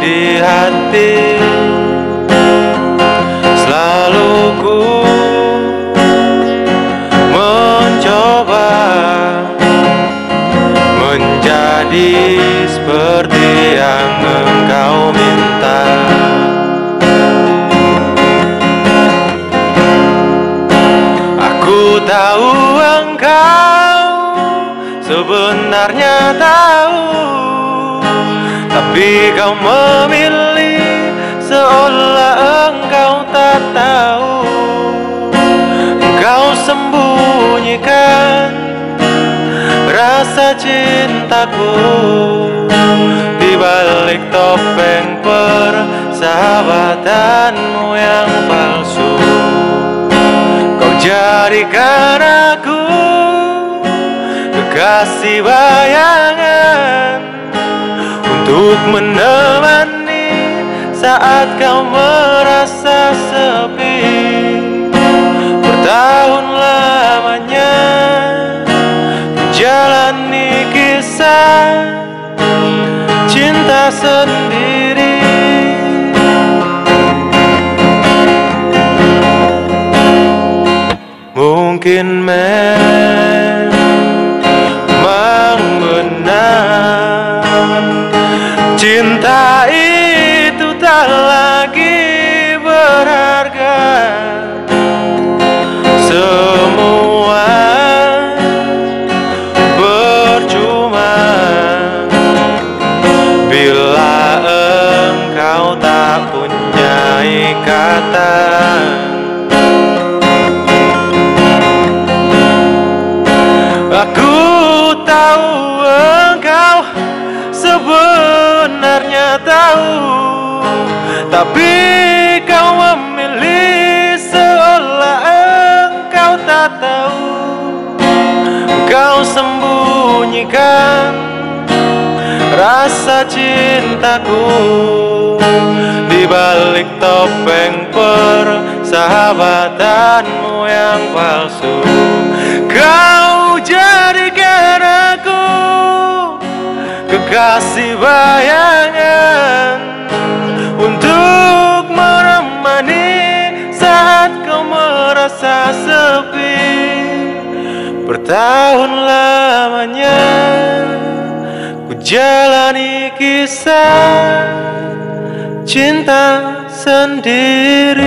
di hati. Selalu ku mencoba menjadi seperti yang engkau minta. Aku tahu engkau sebenarnya tahu tapi kau memilih seolah engkau tak tahu. Engkau sembunyikan rasa cintaku. Di balik topeng persahabatanmu yang palsu Kau jadikan aku kekasih bayangan Untuk menemani saat kau merasa sepi. Bertahun lamanya Jalani kisah cinta sendiri. Mungkin memang Cinta itu tak lagi berharga. Semua percuma. Bila engkau tak punya ikatan tahu Tapi kau memilih seolah engkau tak tahu. Kau sembunyikan rasa cintaku Di balik topeng persahabatanmu yang palsu. Kau jadikan aku kekasih bayangan Bertahun lamanya ku jalani kisah cinta sendiri